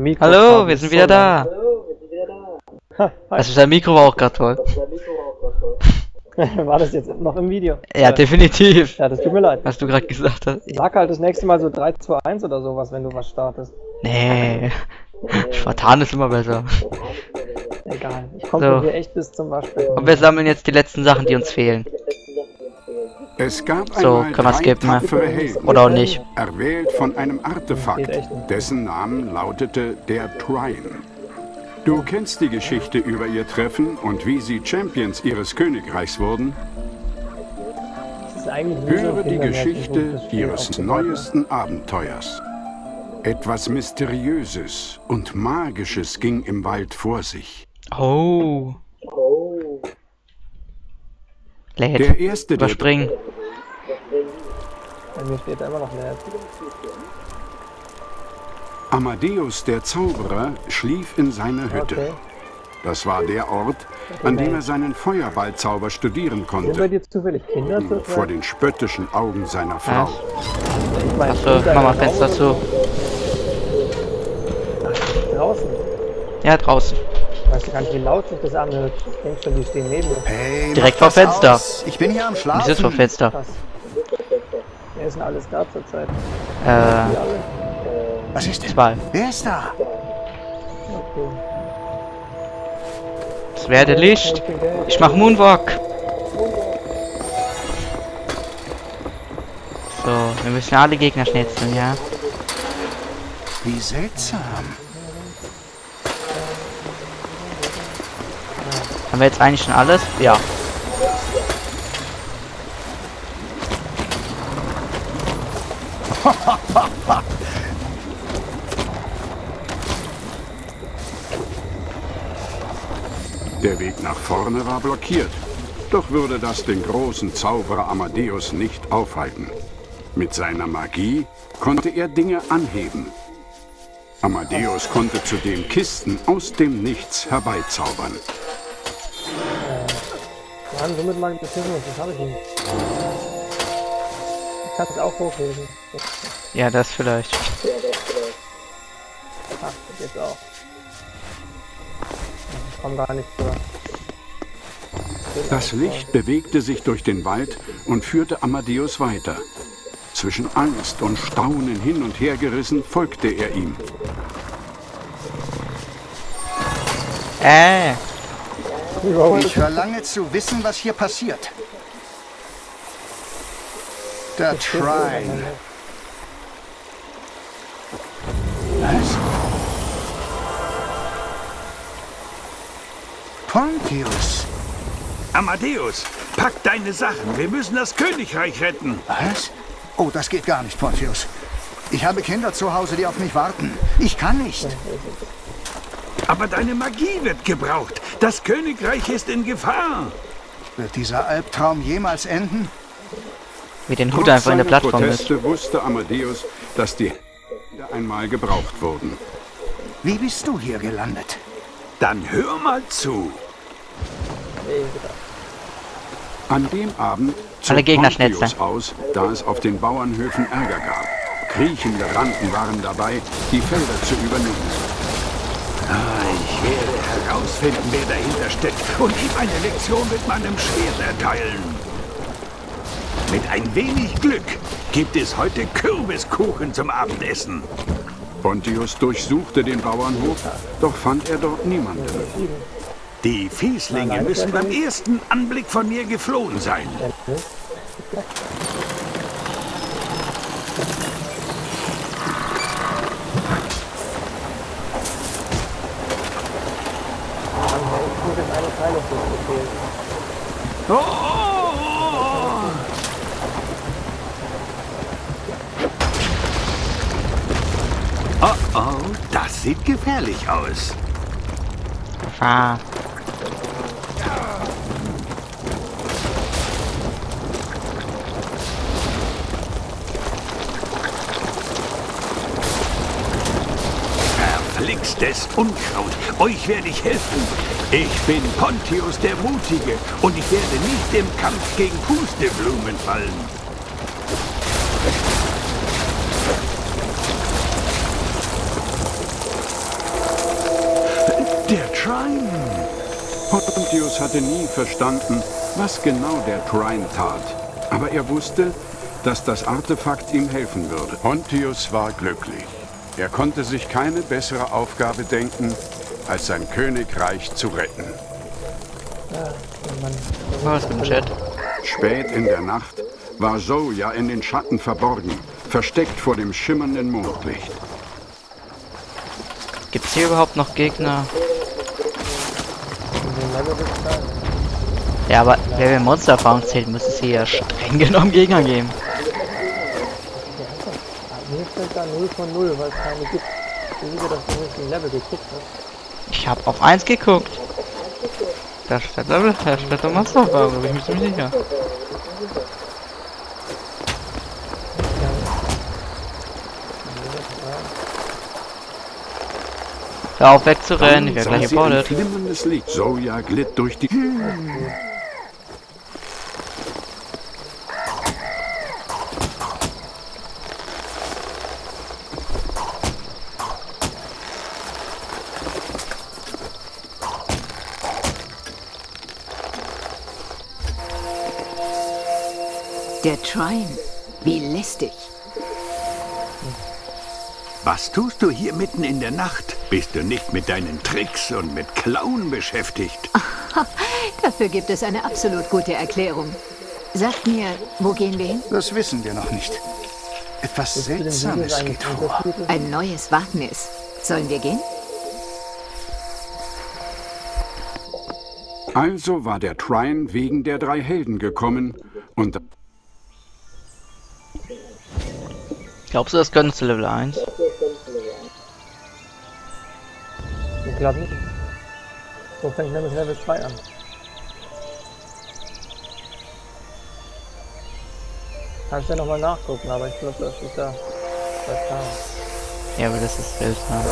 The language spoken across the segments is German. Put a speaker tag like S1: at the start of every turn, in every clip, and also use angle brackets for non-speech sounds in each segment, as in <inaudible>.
S1: Mein Mikro
S2: Hallo,
S1: kam
S2: wir sind
S1: so
S2: wieder
S1: lang.
S2: da. Also sein Mikro war auch gerade voll. <laughs>
S1: War das jetzt noch im Video?
S2: Ja, definitiv.
S1: Ja, das tut mir leid.
S2: Was du gerade gesagt hast.
S1: Sag halt das nächste Mal so 3, 2, 1 oder sowas, wenn du was startest.
S2: Nee. <laughs> <laughs> Spartan ist immer besser.
S1: Egal. Ich komme
S2: So.
S1: hier echt bis zum Beispiel.
S2: Und wir sammeln jetzt die letzten Sachen, die uns fehlen.
S3: Es gab
S2: So, wir
S3: drei
S2: skippen,
S3: tapfere Helden,
S2: Oder auch nicht.
S3: erwählt von einem Artefakt, dessen Namen lautete der Trine. Du kennst die Geschichte über ihr Treffen und wie sie Champions ihres Königreichs wurden? Höre die Geschichte ihres neuesten Abenteuers. Etwas Mysteriöses und Magisches ging im Wald vor sich.
S2: Oh.
S3: Der
S2: Lädt.
S3: erste der
S2: Überspringen.
S1: Bei mir steht immer noch leer.
S3: Amadeus der Zauberer schlief in seiner Hütte.
S1: Okay.
S3: Das war der Ort, an dem er seinen Feuerballzauber studieren
S1: Sind bei
S3: konnte,
S1: dir zufällig Kinder zu
S3: vor den spöttischen Augen seiner
S2: Ja.
S3: Frau.
S1: Meine,
S2: Achso, mach mal Fenster zu.
S1: Draußen.
S2: Ja, draußen.
S1: Weißt du gar nicht, wie laut sich das anhört. Ich denk schon, die stehen neben mir.
S4: Hey,
S2: Direkt vor Fenster.
S4: aus. Ich bin hier am Schlafen.
S2: sitze vor Fenster.
S1: Krass. Wer ist denn alles da zurzeit?
S2: Äh?
S4: Was ist denn?
S2: zwei.
S4: Wer ist da?
S1: Okay.
S2: Es werde Licht.
S1: Ich
S2: mach Moonwalk. So, wir müssen alle Gegner schnetzeln, ja?
S4: Wie seltsam.
S2: Haben wir jetzt eigentlich schon alles? Ja.
S3: Der Weg nach vorne war blockiert. Doch würde das den großen Zauberer Amadeus nicht aufhalten. Mit seiner Magie konnte er Dinge anheben. Amadeus konnte zudem Kisten aus dem Nichts herbeizaubern.
S1: Mann, somit Magnetismus, das habe ich nicht. Ich kann es auch hochlesen.
S2: Ja, das vielleicht.
S1: Ach, das jetzt auch. Ich komme gar nicht zur.
S3: Das Licht bewegte sich durch den Wald und führte Amadeus weiter. Zwischen Angst und Staunen hin und her gerissen, folgte er ihm.
S2: Äh,
S4: Ich verlange zu wissen, was hier passiert. Der Trine. Was? Pontius.
S5: Amadeus, pack deine Sachen. Wir müssen das Königreich retten.
S4: Was? Oh, das geht gar nicht, Pontius. Ich habe Kinder zu Hause, die auf mich warten. Ich kann nicht.
S5: Aber deine Magie wird gebraucht. Das Königreich ist in Gefahr.
S4: Wird dieser Albtraum jemals enden?
S2: wie den Hut
S3: Trotz
S2: einfach in der Plattform ist.
S3: Proteste wusste Amadeus, dass die Hände einmal gebraucht wurden.
S4: Wie bist du hier gelandet?
S5: Dann hör mal zu.
S3: An dem Abend zog
S2: Alle Gegner
S3: Pontius aus, da es auf den Bauernhöfen Ärger gab. Kriechende Randen waren dabei, die Felder zu übernehmen.
S5: Ich werde herausfinden, wer dahinter steckt und ihm eine Lektion mit meinem Schwert erteilen. Mit ein wenig Glück gibt es heute Kürbiskuchen zum Abendessen.
S3: Pontius durchsuchte den Bauernhof, doch fand er dort niemanden.
S5: Die Fieslinge müssen beim ersten Anblick von mir geflohen sein.
S1: Mann, hey, ich muss jetzt eine Teile gefehlt.
S5: Oh, oh, oh, oh. Oh, oh, das sieht gefährlich aus.
S2: Ah,
S5: Verflixtes Unkraut, euch werde ich helfen. Ich bin Pontius der Mutige und ich werde nicht im Kampf gegen Pusteblumen fallen. Trine!
S3: Pontius hatte nie verstanden, was genau der Trine tat. Aber er wusste, dass das Artefakt ihm helfen würde. Pontius war glücklich. Er konnte sich keine bessere Aufgabe denken, als sein Königreich zu retten.
S2: Was mit dem Chat?
S3: Spät in der Nacht war Zoya in den Schatten verborgen, versteckt vor dem schimmernden Mondlicht.
S2: Gibt's hier überhaupt noch Gegner? Ja, aber wer wir Monstererfahrung zählt, muss es hier ja streng <laughs> genommen Gegner geben.
S1: Mir steht da 0 von 0, weil es keine gibt. Wie wir das nicht im Level gekriegt hast.
S2: Ich habe auf 1 geguckt. Da steht Level, da steht der Monstererfahrung, bin ich mir ziemlich sicher. Hör auf wegzurennen, ich werde gleich gebordet.
S3: Zoya glitt durch die...
S6: Der Trine. Wie lästig.
S5: Was tust du hier mitten in der Nacht? Bist du nicht mit deinen Tricks und mit Klauen beschäftigt? <laughs>
S6: Dafür gibt es eine absolut gute Erklärung. Sagt mir, wo gehen wir hin?
S4: Das wissen wir noch nicht. Etwas Seltsames geht vor.
S6: Ein neues Wagnis. Sollen wir gehen?
S3: Also war der Trine wegen der drei Helden gekommen und
S2: Glaubst du, das können zu Level 1?
S1: Glaube nicht. So fängt nämlich Level 2 an. Kannst ja nochmal nachgucken, aber ich glaube, das ist ja klar.
S2: Ja, aber das ist seltsam.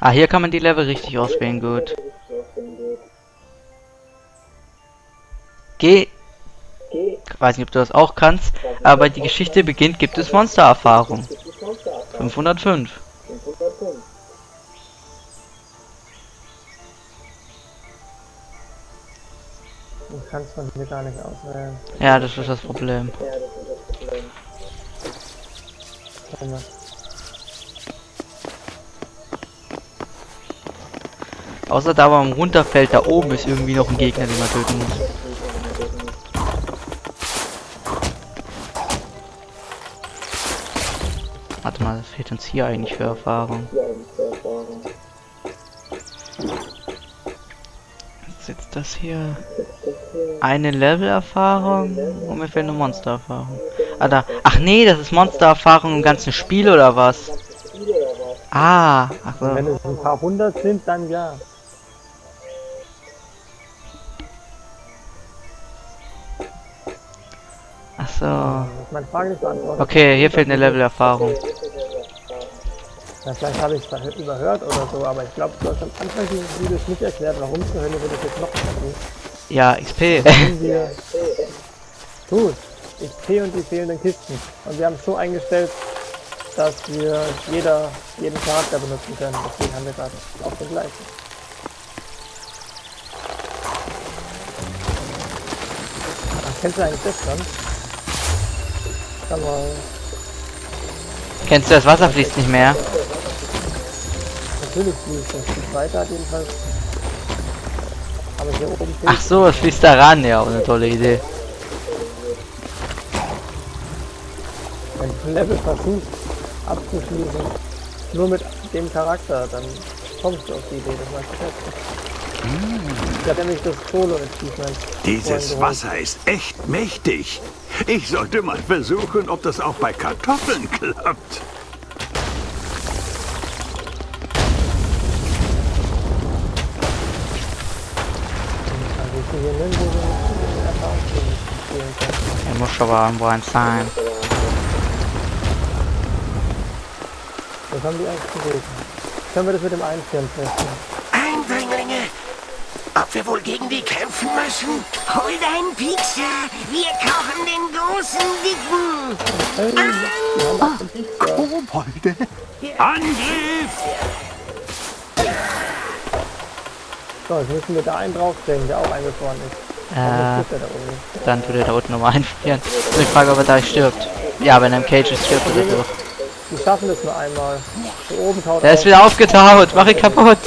S2: Ah, hier kann man die Level richtig auswählen, gut. Weiß nicht, ob du das auch kannst, aber die Geschichte beginnt, gibt es Monstererfahrung. 505.
S1: Du kannst man hier gar nicht auswählen.
S2: Ja, das ist das Problem. Außer da, wo man runterfällt, da oben ist irgendwie noch ein Gegner, den man töten muss. Fehlt uns hier eigentlich für Erfahrung? Was ist jetzt das hier? Eine Level-Erfahrung und mir fehlt eine Monster-Erfahrung. Ah, da. Ach nee, das ist Monster-Erfahrung im ganzen Spiel oder was? Ah, ach so.
S1: Wenn es ein paar hundert sind, dann ja.
S2: Ach so. Okay, hier fehlt eine Level-Erfahrung.
S1: Ja, vielleicht habe ich es überhört oder so, aber ich glaube, du hast am Anfang dieses Videos nicht erklärt, warum zur Hölle wir das jetzt noch machen.
S2: Ja, XP.
S1: Wir... Gut, XP und die fehlenden Kisten. Und wir haben es so eingestellt, dass wir jeder, jeden Charakter benutzen können. Deswegen haben wir gerade auch den gleichen. Kennst du eigentlich das dann? Sag mal,
S2: Kennst du das Wasser fließt nicht mehr?
S1: Natürlich fließt das. Zweite hat jedenfalls... Aber hier oben
S2: Ach so, es fließt da ran, ja, eine tolle Idee.
S1: Wenn du ein Level versuchst abzuschließen, nur mit dem Charakter, dann kommst du auf die Idee, das weißt du selbst. Ich habe nämlich das Solo-Achievement.
S5: Dieses
S1: vorhin geholt.
S5: Wasser ist echt mächtig. Ich sollte mal versuchen, ob das auch bei Kartoffeln <laughs> klappt.
S2: Muss aber irgendwo eins sein.
S1: Das haben die eigentlich gelesen. Können wir das mit dem Einführen testen?
S5: Eindringlinge! Ob wir wohl gegen die kämpfen müssen?
S7: Hol deinen Piekser. Wir kochen den großen Dicken.
S4: Kobolde?
S5: Angriff!
S1: So, jetzt müssen wir da einen draufstellen, der auch eingefroren ist.
S2: Äh,
S1: er da
S2: dann tut er da unten nochmal <laughs> einfrieren. Und ich frage, ob er da stirbt. Ja, wenn er im Cage ist, stirbt er durch.
S1: Die schaffen das nur einmal. Hier oben taut
S2: Der
S1: auf.
S2: ist wieder aufgetaut. Mach ihn kaputt.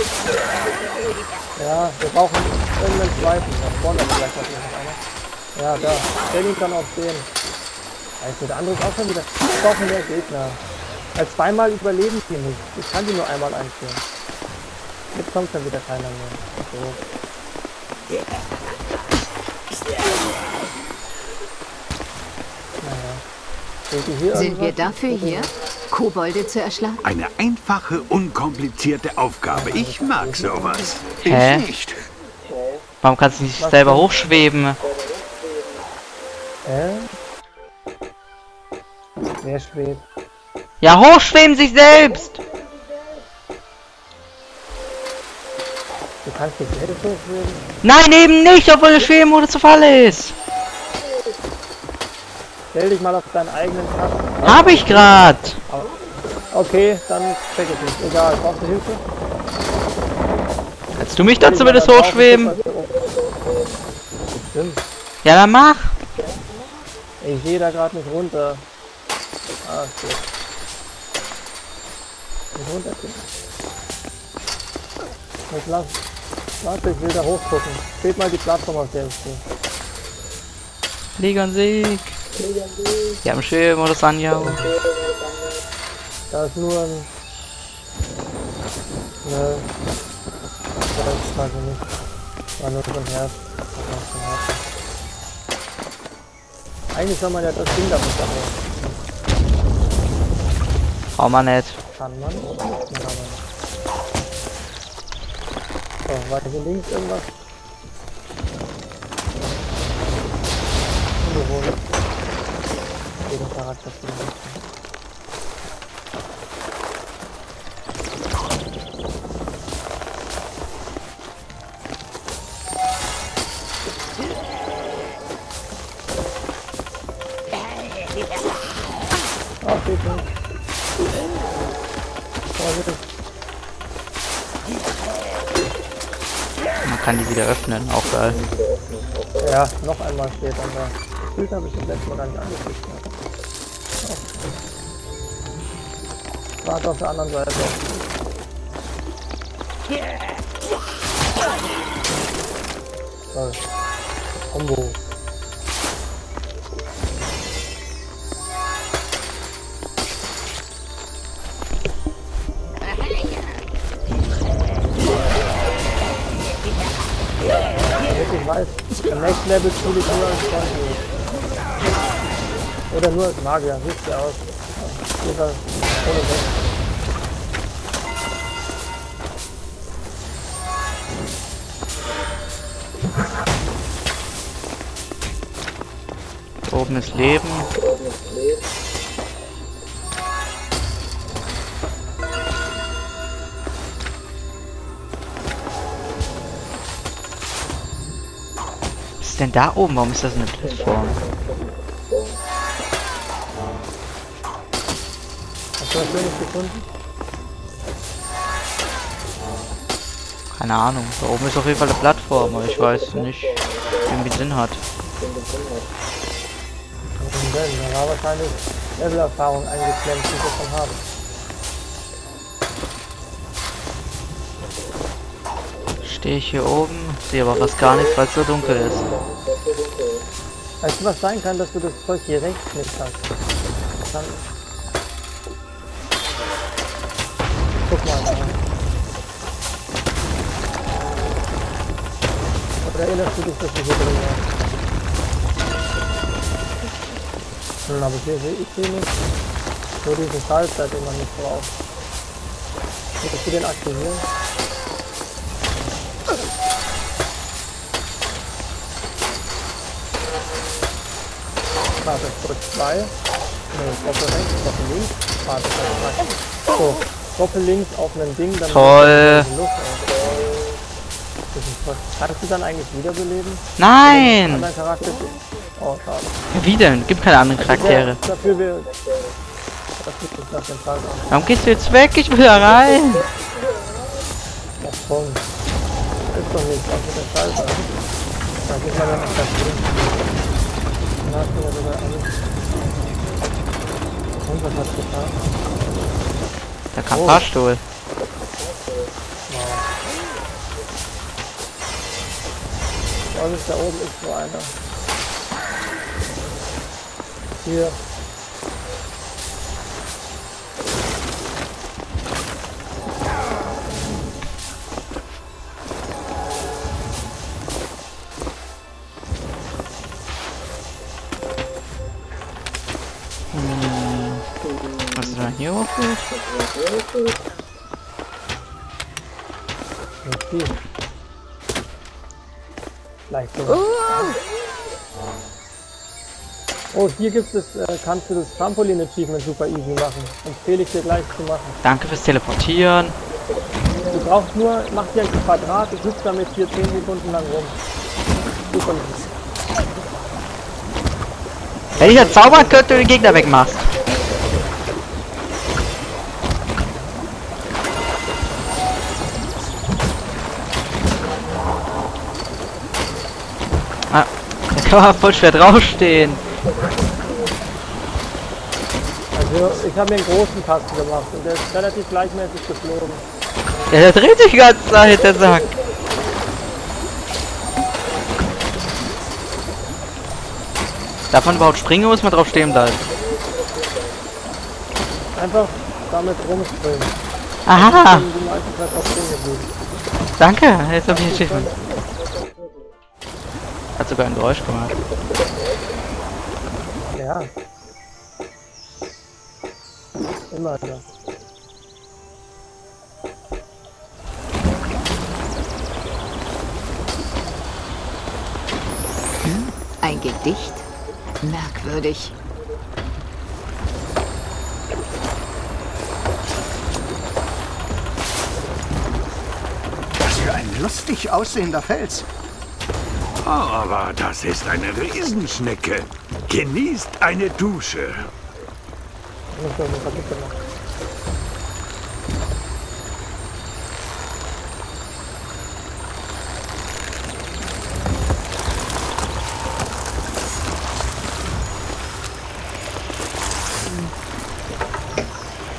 S1: Ja, wir brauchen irgendeinen zweiten. Da vorne vielleicht hat noch einer. Ja, da. Stell ihn dann auf den. Da ist der andere ist auch schon wieder. Wir brauchen mehr Gegner. Weil zweimal überleben die nicht. Ich kann die nur einmal einführen. Jetzt kommt dann wieder keiner mehr. So. Sind
S6: wir dafür hier? Kobolde zu erschlagen?
S5: Eine einfache, unkomplizierte Aufgabe. Ich mag sowas.
S2: Hä?
S4: Ich nicht.
S2: Warum kannst du nicht selber hochschweben?
S1: Hä? Wer schwebt?
S2: Ja, hochschweben sich selbst!
S1: Du kannst dich selbst hochschweben?
S2: Nein, eben nicht, obwohl der Schwebemodus zu Fall ist.
S1: Stell dich mal auf deinen eigenen Platz.
S2: Hab ich grad.
S1: Okay, dann check ich nicht. Egal, brauchst du Hilfe?
S2: Kannst du mich dann zumindest hochschweben?
S1: ich Stimmt.
S2: Ja, dann mach.
S1: Ich sehe da gerade nicht runter. Ah, shit. Nicht runtergehen. Jetzt lass. Warte, ich will da hochgucken. Steht mal die Plattform, auf der ich stehe.
S2: Liga und Sieg. Wir haben Schwebemodus an, ja.
S1: Da ist nur ein... Ne. Das ist quasi nicht. War nur so ein Herz. Eigentlich soll man ja das Ding damit abnehmen.
S2: Braucht man nicht.
S1: Kann man, muss man nicht. So, war hier links irgendwas? Ungewohnt. Jeden Charakter. Vorsichtig.
S2: Man kann die wieder öffnen, auch geil.
S1: Ja, noch einmal steht dann da. Bild habe ich das letzte Mal gar nicht angeguckt. Warte auf der anderen Seite. Toll. Combo. Ich weiß, im Next Level spiele ich nur als. Oder nur als Magier, sieht ja aus. Lieber ohne Deck.
S2: Oben ist Leben. Was ist denn da oben? Warum ist das eine Plattform?
S1: Schönes gefunden?
S2: Keine Ahnung. Da oben ist auf jeden Fall eine Plattform, aber ich weiß nicht, wie irgendwie Sinn hat.
S1: Da war wahrscheinlich Levelerfahrung eingeklemmt, die ich davon habe.
S2: Stehe ich hier oben, sehe aber fast gar nichts, weil es so dunkel ist.
S1: Weißt du, was sein kann, dass du das Zeug hier rechts nicht hast? Erinnerst du dich, dass wir hier drin waren? Hm, aber hier sehe ich hier nicht. Nur diesen Schalter, den man nicht braucht. Würdest du den aktivieren? Warte, kurz 2. Ne, Doppel rechts, Doppel links. Warte, kurz 3. So, Doppel links auf einem Ding, dann
S2: Toll.
S1: Was, kannst du dann eigentlich wiederbeleben?
S2: Nein!
S1: Oh, schade.
S2: Wie denn? Gibt keine anderen Charaktere.
S1: Ja, dafür wir...
S2: Warum gehst du jetzt weg? Ich will da rein.
S1: Ach komm. Ist doch nichts, auch mit der Scheiße. Da geht man ja noch ganz drin. Dann hast du ja sogar alles. Und was hast du getan?
S2: Da kam
S1: Oh.
S2: Fahrstuhl.
S1: Was ist da oben ist so einer. Hier.
S2: Was ist
S1: Vielleicht so. Oh, hier gibt es, äh, kannst du das Trampolin-Achievement super easy machen. Empfehle ich dir gleich zu machen.
S2: Danke fürs Teleportieren.
S1: Du brauchst nur, mach dir ein Quadrat, du hüpfst damit hier 10 Sekunden lang rum. Super easy.
S2: Wenn ich jetzt zaubern könnte und den Gegner wegmachst. Ah, da kann man voll schwer draufstehen.
S1: Also, ich habe mir einen großen Kasten gemacht und der ist relativ gleichmäßig geflogen.
S2: Ja, der dreht sich die ganze Zeit, der Sack. Darf man überhaupt springen oder muss man drauf stehen bleiben?
S1: Einfach damit rumspringen.
S2: Aha, danke. Jetzt hab ich ein Achievement. Sogar ein Geräusch gemacht.
S1: Ja. Immer das.
S6: Ein Gedicht? Merkwürdig.
S4: Was für ein lustig aussehender Fels.
S5: Aber das ist eine Riesenschnecke. Genießt eine Dusche.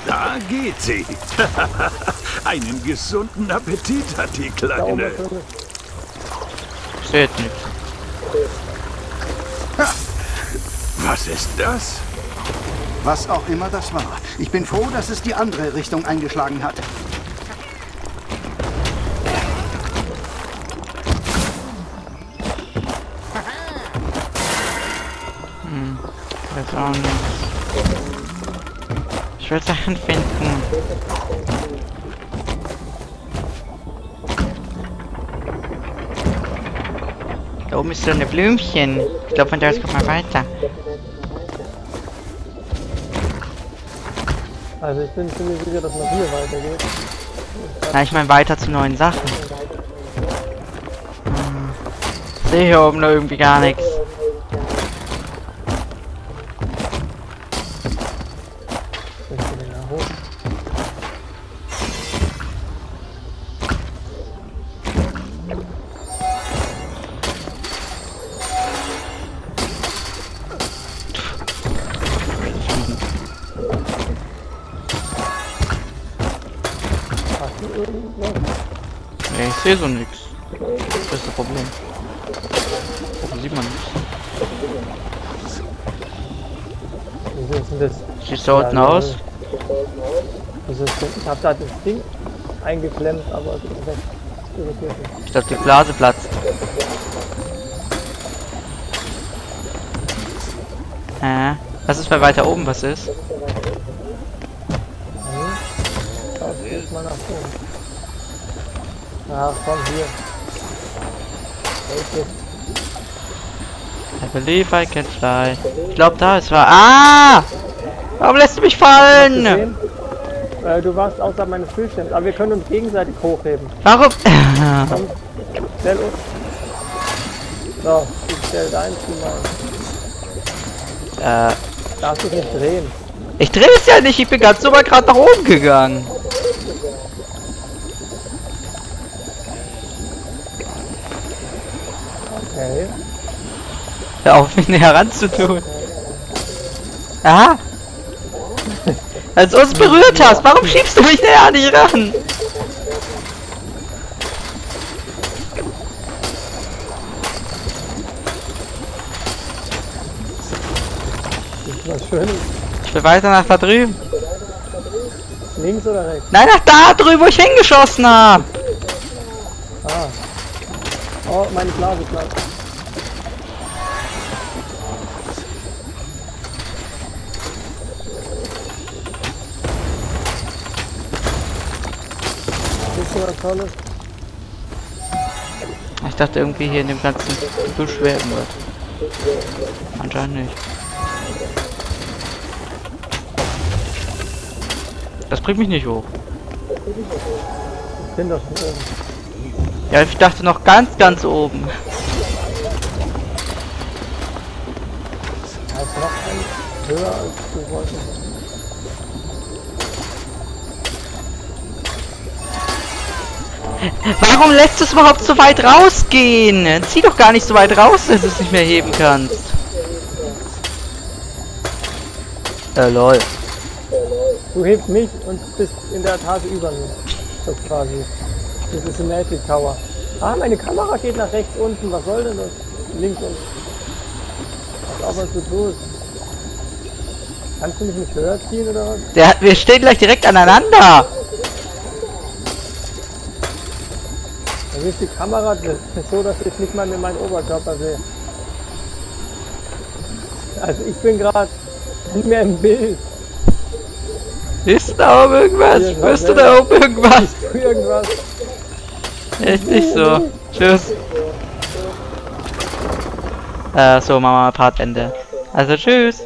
S5: Da geht sie. <laughs> Einen gesunden Appetit hat die Kleine.
S2: Steht nichts.
S5: Was ist das?
S4: Was auch immer das war. Ich bin froh, dass es die andere Richtung eingeschlagen hat.
S2: Weiß auch nicht. Ich will Sachen finden. Da oben ist so eine Blümchen. Ich glaube, von da aus kommt man weiter.
S1: Also ich bin ziemlich sicher, dass man hier weitergeht.
S2: Na, ich meine weiter zu neuen Sachen. Hm. Sehe hier oben noch irgendwie gar nichts.
S1: Sind wir
S2: sehe so nichts. Das ist das Problem. Warum sieht man nichts? Sieht da unten
S1: Ja,
S2: aus?
S1: Ich hab da das Ding eingeklemmt, aber.
S2: Ich glaube, die Blase platzt. Äh, was ist, weil weiter oben was ist?
S1: Schau Ach komm, hier. Welches?
S2: I believe I can fly. Ich glaube, da ist was. Ah! Warum lässt du mich fallen?
S1: Gesehen? Äh, du warst außerhalb meines Bildschirms, aber wir können uns gegenseitig hochheben.
S2: Warum? <laughs>
S1: Komm, Schnell um. So, ich stell dein Team ein.
S2: Äh,
S1: Darfst dich nicht drehen.
S2: ich drehe es ja nicht, ich bin ganz normal gerade nach oben gegangen.
S1: Okay.
S2: Hör auf, mich näher ranzutun. Aha. Als du uns berührt hast, warum schiebst du mich näher ran?
S1: Ist was Schönes.
S2: Ich will weiter nach da drüben.
S1: Links oder rechts?
S2: Nein, nach da drüben, wo ich hingeschossen hab.
S1: Oh, meine Blase Tolles?
S2: Ich dachte irgendwie hier in dem ganzen Gebüsch schwer wird. Anscheinend nicht. Das bringt mich nicht hoch.
S1: Ich bin doch schon.
S2: Ja, ich dachte noch ganz, ganz oben.
S1: Ist noch ein höher als du wolltest.
S2: Warum lässt du es überhaupt so weit rausgehen? Zieh doch gar nicht so weit raus, dass du es nicht mehr heben kannst. Äh, lol.
S1: Du hebst mich und bist in der Etage über mir. Ist quasi. Das ist ein Magic Tower. Ah, meine Kamera geht nach rechts unten. Was soll denn das? Links unten. Was auch was du tust. Kannst du mich nicht höher ziehen oder was?
S2: Der, wir stehen gleich direkt aneinander.
S1: Da ist die Kamera ist <laughs> so, dass ich nicht mal mehr meinen Oberkörper sehe. Also ich bin gerade nicht mehr im Bild.
S2: Ist da oben irgendwas? Hörst du da oben irgendwas?
S1: Irgendwas.
S2: Echt nicht so. Tschüss. Äh, so, machen wir mal Partende. Also tschüss.